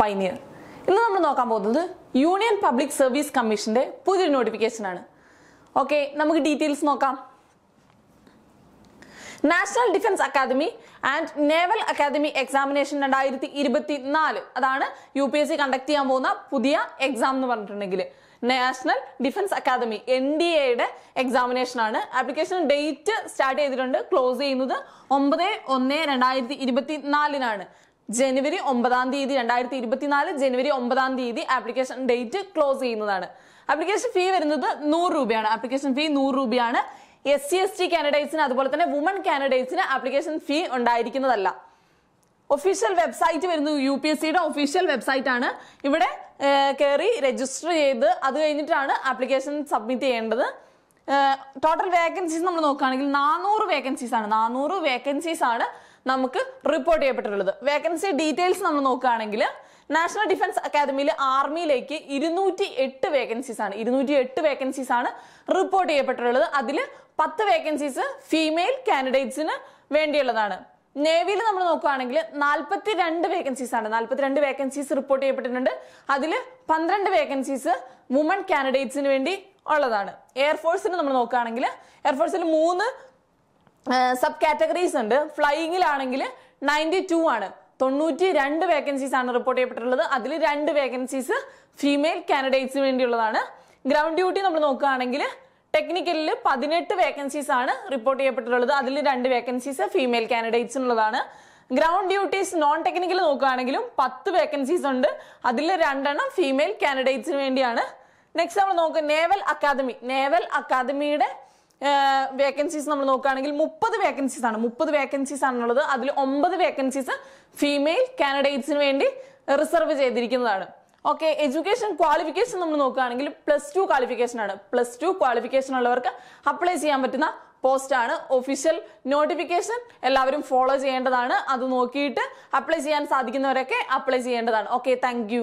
Pioneer ഇന്ന് നമ്മൾ നോക്കാൻ പോകുന്നത് യൂണിയൻ പബ്ലിക് സർവീസ് കമ്മീഷന്റെ പുതിയൊരു നോട്ടിഫിക്കേഷൻ ആണ്. ഓക്കെ നമുക്ക് ഡീറ്റെയിൽസ് നോക്കാം. National Defence Academy and Naval Academy examination രണ്ടായിരത്തി ഇരുപത്തി നാല് അതാണ് U P S C conduct ചെയ്യാൻ പോകുന്ന പുതിയ എക്സാം എന്ന് പറഞ്ഞിട്ടുണ്ടെങ്കിൽ. National Defence Academy N D എയുടെ എക്സാമിനേഷൻ ആണ്. ആപ്ലിക്കേഷൻ ഡേറ്റ് സ്റ്റാർട്ട് ചെയ്തിട്ടുണ്ട്. ക്ലോസ് ചെയ്യുന്നത് ഒമ്പത് ഒന്ന് രണ്ടായിരത്തി ഇരുപത്തി നാലിനാണ് ജനുവരി ഒമ്പതാം തീയതി രണ്ടായിരത്തി ഇരുപത്തിനാല് ജനുവരി ഒമ്പതാം തീയതി ആപ്ലിക്കേഷൻ ഡേറ്റ് ക്ലോസ് ചെയ്യുന്നതാണ്. ആപ്ലിക്കേഷൻ ഫീ വരുന്നത് നൂറ് രൂപയാണ്. ആപ്ലിക്കേഷൻ ഫീ നൂറ് രൂപയാണ്. എസ് സി എസ് ടി കാൻഡിഡേറ്റ്സിന് അതുപോലെ തന്നെ വുമൺ കാൻഡിഡേറ്റ്സിന് ആപ്ലിക്കേഷൻ ഫീ ഉണ്ടായിരിക്കുന്നതല്ല. ഒഫീഷ്യൽ വെബ്സൈറ്റ് വരുന്നു യു പി എസ് സിയുടെ ഒഫീഷ്യൽ വെബ്സൈറ്റ് ആണ്. ഇവിടെ കയറി രജിസ്റ്റർ ചെയ്ത് അത് കഴിഞ്ഞിട്ടാണ് ആപ്ലിക്കേഷൻ സബ്മിറ്റ് ചെയ്യേണ്ടത്. ടോട്ടൽ വേക്കൻസീസ് നമ്മൾ നോക്കുകയാണെങ്കിൽ നാനൂറ് വേക്കൻസീസ് ആണ്. നാനൂറ് വേക്കൻസീസ് ആണ് നമുക്ക് റിപ്പോർട്ട് ചെയ്യപ്പെട്ടിട്ടുള്ളത്. വേക്കൻസി ഡീറ്റെയിൽസ് നമ്മൾ നോക്കുകയാണെങ്കിൽ നാഷണൽ ഡിഫൻസ് അക്കാദമിയിൽ ആർമിയിലേക്ക് ഇരുന്നൂറ്റി എട്ട് വേക്കൻസീസ് ആണ് ഇരുന്നൂറ്റി എട്ട് വേക്കൻസീസ് ആണ് റിപ്പോർട്ട് ചെയ്യപ്പെട്ടിട്ടുള്ളത്. അതിൽ പത്ത് വേക്കൻസീസ് ഫീമെയിൽ കാൻഡിഡേറ്റ്സിന് വേണ്ടിയുള്ളതാണ്. നേവിയിൽ നമ്മൾ നോക്കുകയാണെങ്കിൽ നാൽപ്പത്തി രണ്ട് വേക്കൻസീസ് ആണ് നാൽപ്പത്തിരണ്ട് വേക്കൻസീസ് റിപ്പോർട്ട് ചെയ്യപ്പെട്ടിട്ടുണ്ട്. അതിൽ പന്ത്രണ്ട് വേക്കൻസീസ് വുമൺ കാൻഡിഡേറ്റ്സിന് വേണ്ടി ഉള്ളതാണ്. എയർഫോഴ്സിന് നമ്മൾ നോക്കുകയാണെങ്കിൽ എയർഫോഴ്സിൽ മൂന്ന് സബ് കാറ്റഗറീസ് ഉണ്ട്. ഫ്ലൈയിങ്ങിലാണെങ്കിൽ നയന്റി ടു ആണ്. തൊണ്ണൂറ്റി രണ്ട് വേക്കൻസീസ് ആണ് റിപ്പോർട്ട് ചെയ്യപ്പെട്ടിട്ടുള്ളത്. അതിൽ രണ്ട് വേക്കൻസീസ് ഫീമെയിൽ കാൻഡിഡേറ്റ്സിന് വേണ്ടിയുള്ളതാണ്. ഗ്രൗണ്ട് ഡ്യൂട്ടി നമ്മൾ നോക്കുകയാണെങ്കിൽ ടെക്നിക്കലിൽ പതിനെട്ട് വേക്കൻസീസ് ആണ് റിപ്പോർട്ട് ചെയ്യപ്പെട്ടിട്ടുള്ളത്. അതിൽ രണ്ട് വേക്കൻസീസ് ഫീമെയിൽ കാൻഡിഡേറ്റ്സിനുള്ളതാണ് ഗ്രൗണ്ട് ഡ്യൂട്ടീസ് നോൺ ടെക്നിക്കൽ നോക്കുകയാണെങ്കിലും പത്ത് വേക്കൻസീസ് ഉണ്ട്. അതിൽ രണ്ടെണ്ണം ഫീമെയിൽ കാൻഡിഡേറ്റ്സിന് വേണ്ടിയാണ്. നെക്സ്റ്റ് നമ്മൾ നോക്കുക നേവൽ അക്കാദമി നേവൽ അക്കാദമിയുടെ വേക്കൻസീസ് നമ്മൾ നോക്കുകയാണെങ്കിൽ മുപ്പത് വേക്കൻസീസ് ആണ്. മുപ്പത് വേക്കൻസീസ് ആണുള്ളത്. അതിൽ ഒമ്പത് വേക്കൻസീസ് ഫീമെയിൽ കാൻഡിഡേറ്റ്സിന് വേണ്ടി റിസർവ് ചെയ്തിരിക്കുന്നതാണ്. ഓക്കെ എഡ്യൂക്കേഷൻ ക്വാളിഫിക്കേഷൻ നമ്മൾ നോക്കുകയാണെങ്കിൽ പ്ലസ് ടു ക്വാളിഫിക്കേഷൻ ആണ്. പ്ലസ് ടു ക്വാളിഫിക്കേഷൻ ഉള്ളവർക്ക് അപ്ലൈ ചെയ്യാൻ പറ്റുന്ന പോസ്റ്റ് ആണ്. ഒഫീഷ്യൽ നോട്ടിഫിക്കേഷൻ എല്ലാവരും ഫോളോ ചെയ്യേണ്ടതാണ്. അത് നോക്കിയിട്ട് അപ്ലൈ ചെയ്യാൻ സാധിക്കുന്നവരൊക്കെ അപ്ലൈ ചെയ്യേണ്ടതാണ്. Okay thank